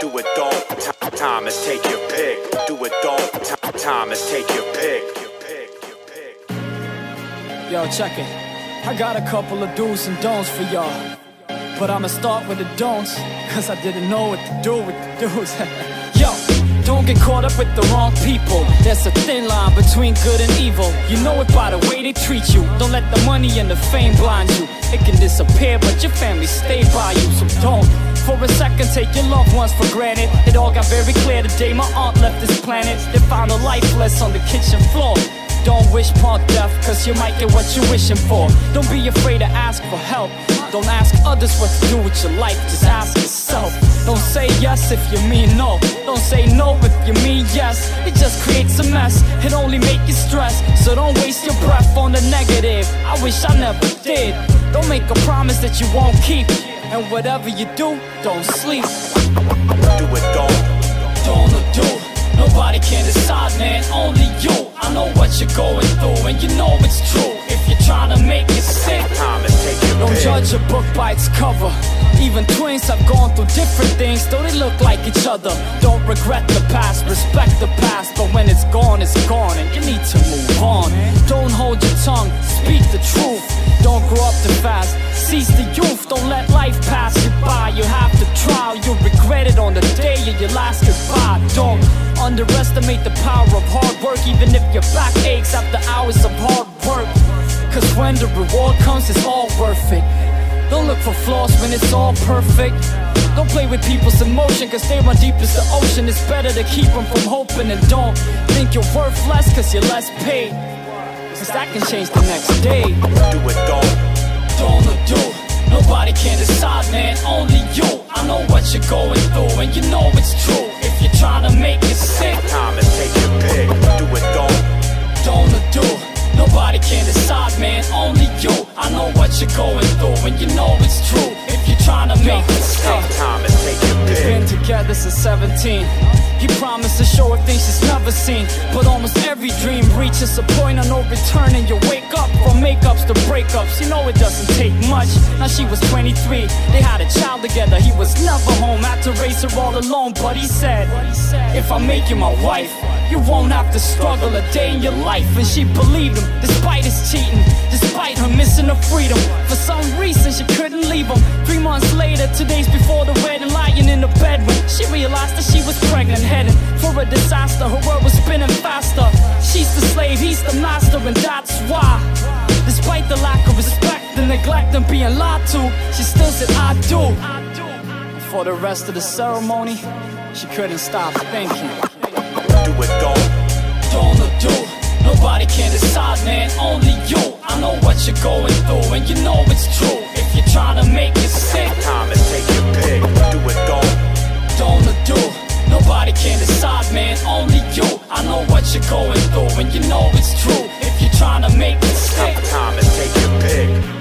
Do it, don't. T- Thomas, take your pick. Do it, don't. T- Thomas, take your pick. Your pick, your pick. Yo, check it. I got a couple of do's and don'ts for y'all. But I'ma start with the don'ts, cause I didn't know what to do with the do's. Yo, don't get caught up with the wrong people. There's a thin line between good and evil. You know it by the way they treat you. Don't let the money and the fame blind you. It can disappear, but your family stay by you. So don't a take your loved ones for granted. It all got very clear the day my aunt left this planet. They found her lifeless on the kitchen floor. Don't wish upon death, cause you might get what you're wishing for. Don't be afraid to ask for help. Don't ask others what to do with your life, just ask yourself. Don't say yes if you mean no. Don't say no if you mean yes. It just creates a mess, it only make you stress. So don't waste your breath on the negative. I wish I never did. Don't make a promise that you won't keep. And whatever you do, don't sleep. Do it, don't. Don't or do. Nobody can decide, man, only you. I know what you're going through, and you know it's true. If you're trying to make it sick, Thomas, take your don't pick. judge a book by its cover. Even twins have gone through different things, though they look like each other. Don't regret the past, respect the past, but when it's gone, it's gone, and you need to move on. Don't hold your tongue, speak the truth. Underestimate the power of hard work, even if your back aches after hours of hard work. Cause when the reward comes, it's all worth it. Don't look for flaws when it's all perfect. Don't play with people's emotion, cause they run deep as the ocean. It's better to keep them from hoping and don't think you're worth less, cause you're less paid. Cause that can change the next day. Do it, don't. Don't do. Nobody can decide, man, only you. I know what you're going since 17. He promised to show her things she's never seen. But almost every dream reaches a point of no return, and you wake up from makeups to breakups. You know it doesn't take much. Now she was 23, they had a child together. He was never home, had to raise her all alone. But he said, If I make you my wife, you won't have to struggle a day in your life. And she believed him, despite his cheating, despite her missing her freedom. For some reason, she couldn't leave him. Later, two days before the wedding, lying in the bed when she realized that she was pregnant, heading for a disaster. Her world was spinning faster. She's the slave, he's the master, and that's why. Despite the lack of respect the neglect and being lied to, she still said, I do. For the rest of the ceremony, she couldn't stop thinking. Do it, don't. what you're going through, and you know it's true if you're trying to make it stick. The time, it's take your pick.